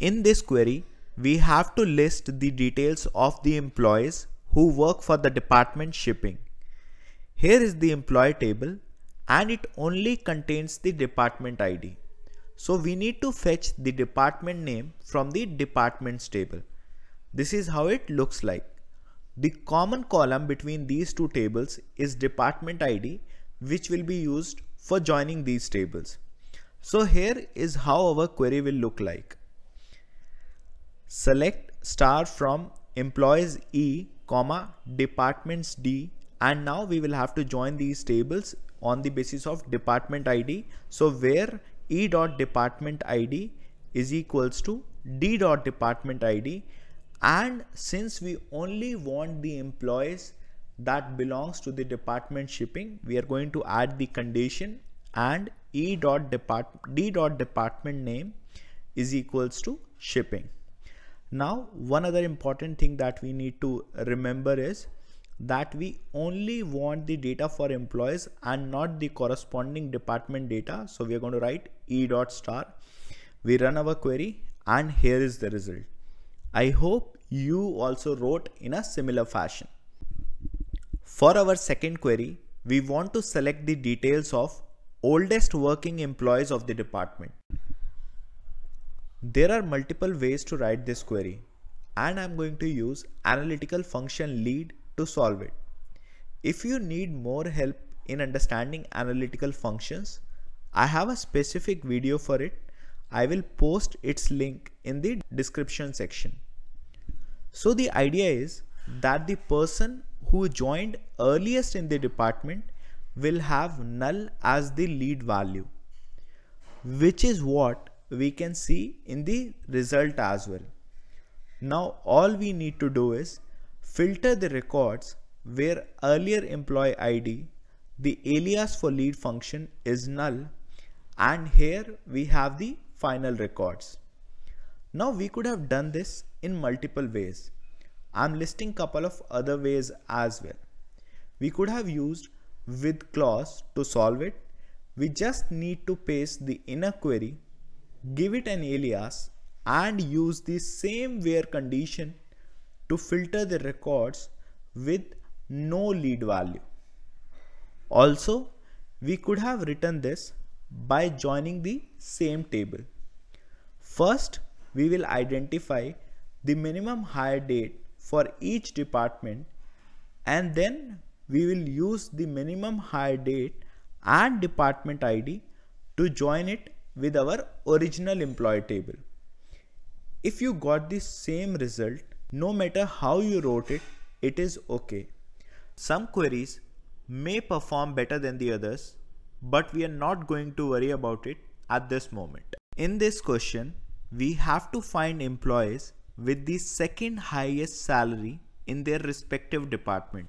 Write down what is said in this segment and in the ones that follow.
In this query, we have to list the details of the employees who work for the department shipping. Here is the employee table and it only contains the department ID. So we need to fetch the department name from the departments table. This is how it looks like. The common column between these two tables is department ID which will be used for joining these tables. So here is how our query will look like. Select star from employees E, comma, departments D. And now we will have to join these tables on the basis of department ID. So where E dot department ID is equals to D dot department ID and since we only want the employees that belongs to the department shipping we are going to add the condition. And e dot depart d dot department name is equals to shipping now one other important thing that we need to remember is that we only want the data for employees and not the corresponding department data. So we are going to write e dot star. We run our query and here is the result. I hope you also wrote in a similar fashion. For our second query we want to select the details of oldest working employees of the department there are multiple ways to write this query and I'm going to use analytical function lead to solve it. If you need more help in understanding analytical functions, I have a specific video for it. I will post its link in the description section. So the idea is that the person who joined earliest in the department will have null as the lead value, which is what we can see in the result as well. Now all we need to do is filter the records where earlier employee ID, the alias for lead function is null and here we have the final records. Now we could have done this in multiple ways. I'm listing couple of other ways as well. We could have used with clause to solve it. We just need to paste the inner query give it an alias and use the same where condition to filter the records with no lead value. Also, we could have written this by joining the same table. First, we will identify the minimum hire date for each department and then we will use the minimum hire date and department ID to join it with our original employee table. If you got the same result, no matter how you wrote it, it is okay. Some queries may perform better than the others, but we are not going to worry about it at this moment. In this question, we have to find employees with the second highest salary in their respective department.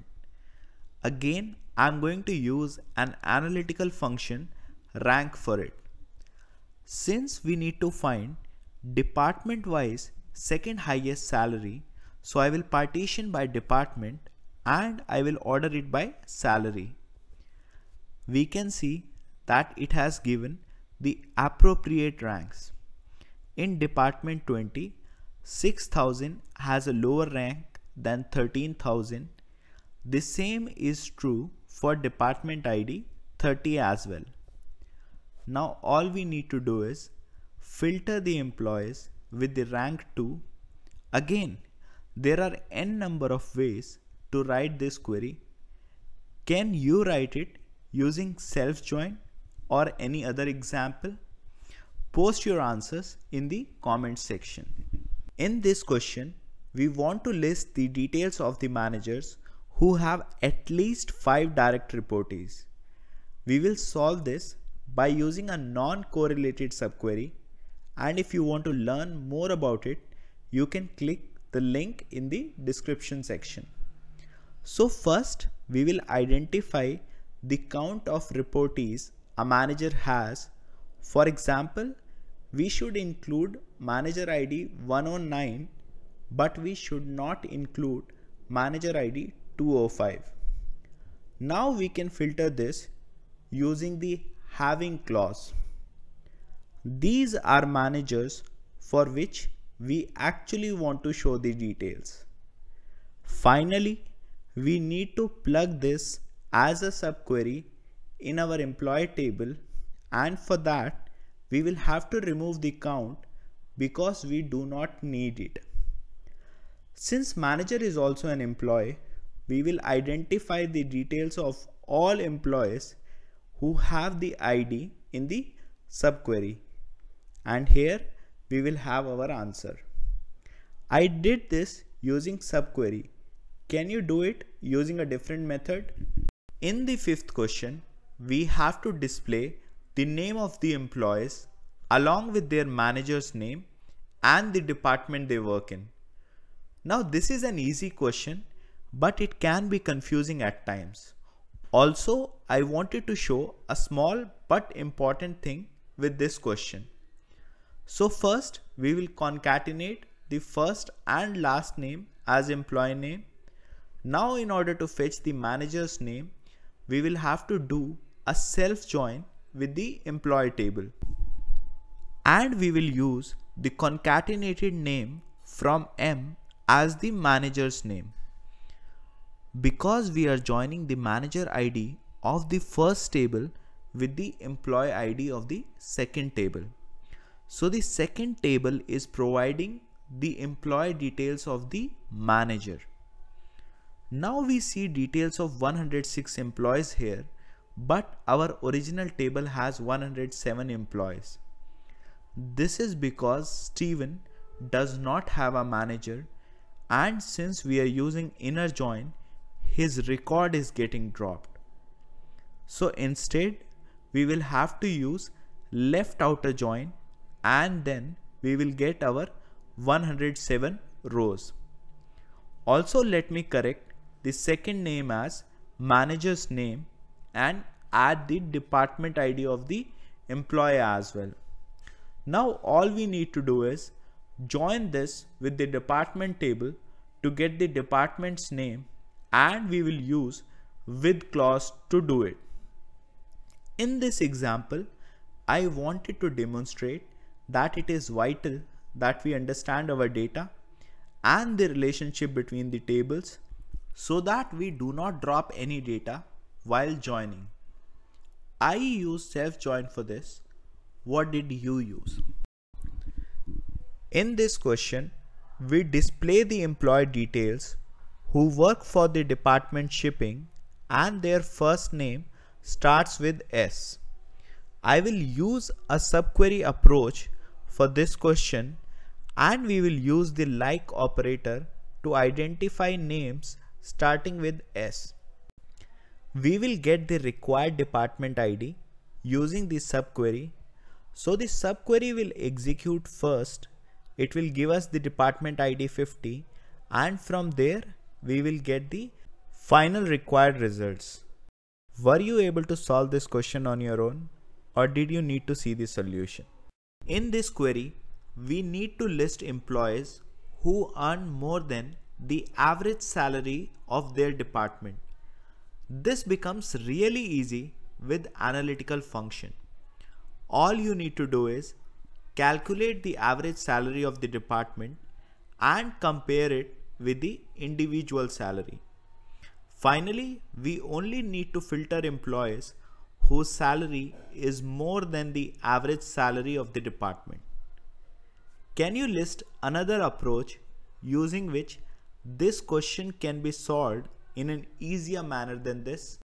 Again, I'm going to use an analytical function rank for it. Since we need to find department wise second highest salary, so I will partition by department and I will order it by salary. We can see that it has given the appropriate ranks. In department 20, 6000 has a lower rank than 13000. The same is true for department ID 30 as well. Now all we need to do is filter the employees with the rank 2. Again, there are n number of ways to write this query. Can you write it using self join or any other example? Post your answers in the comment section. In this question, we want to list the details of the managers who have at least 5 direct reportees. We will solve this by using a non-correlated subquery and if you want to learn more about it you can click the link in the description section. So first we will identify the count of reportees a manager has. For example, we should include manager ID 109 but we should not include manager ID 205. Now we can filter this using the having clause. These are managers for which we actually want to show the details. Finally, we need to plug this as a subquery in our employee table and for that we will have to remove the count because we do not need it. Since manager is also an employee, we will identify the details of all employees who have the ID in the subquery and here we will have our answer. I did this using subquery. Can you do it using a different method? In the fifth question, we have to display the name of the employees along with their manager's name and the department they work in. Now this is an easy question but it can be confusing at times. Also, I wanted to show a small but important thing with this question. So first we will concatenate the first and last name as employee name. Now in order to fetch the manager's name, we will have to do a self join with the employee table. And we will use the concatenated name from M as the manager's name. Because we are joining the manager ID of the first table with the employee ID of the second table. So the second table is providing the employee details of the manager. Now we see details of 106 employees here, but our original table has 107 employees. This is because Steven does not have a manager and since we are using inner join, his record is getting dropped. So instead, we will have to use left outer join and then we will get our 107 rows. Also let me correct the second name as manager's name and add the department ID of the employee as well. Now all we need to do is join this with the department table to get the department's name and we will use with clause to do it. In this example, I wanted to demonstrate that it is vital that we understand our data and the relationship between the tables so that we do not drop any data while joining. I use self join for this. What did you use? In this question, we display the employee details who work for the department shipping and their first name starts with S. I will use a subquery approach for this question and we will use the like operator to identify names starting with S. We will get the required department ID using the subquery. So the subquery will execute first. It will give us the department ID 50 and from there we will get the final required results. Were you able to solve this question on your own or did you need to see the solution? In this query, we need to list employees who earn more than the average salary of their department. This becomes really easy with analytical function. All you need to do is calculate the average salary of the department and compare it with the individual salary. Finally, we only need to filter employees whose salary is more than the average salary of the department. Can you list another approach using which this question can be solved in an easier manner than this?